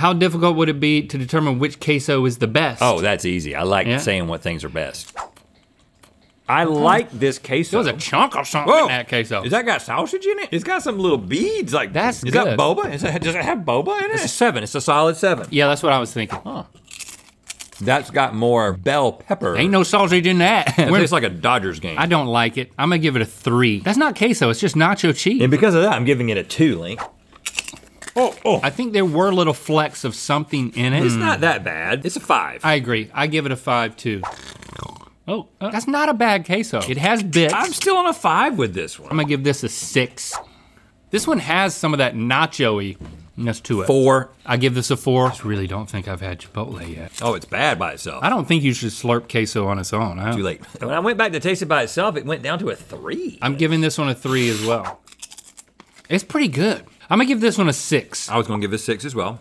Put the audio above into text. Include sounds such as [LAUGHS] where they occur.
How difficult would it be to determine which queso is the best? Oh, that's easy. I like Yeah. saying what things are best. I like this queso. there was a chunk of something in that queso. Is that got sausage in it? It's got some little beads like That's Is good. that boba? Is that, does it have boba in it? It's a it? seven. It's a solid seven. yeah, that's what I was thinking. Huh. That's got more bell pepper. Ain't no sausage in that. [LAUGHS] It We're- tastes like a Dodgers game. I don't like it. I'm gonna give it a three. That's not queso, it's just nacho cheese. And because of that, I'm giving it a two, Link. Oh, oh. I think there were little flecks of something in it. It's not that bad. It's a five. I agree. I give it a five too. Oh, uh, that's not a bad queso. It has bits. I'm still on a five with this one. I'm gonna give this a six. This one has some of that nacho-y-ness to it. Four. I give this a four. I really don't think I've had Chipotle yet. Oh, it's bad by itself. I don't think you should slurp queso on its own. huh? Too late. When I went back to taste it by itself, it went down to a three. I'm giving this one a three as well. It's pretty good. I'm gonna give this one a six. I was gonna give a six as well.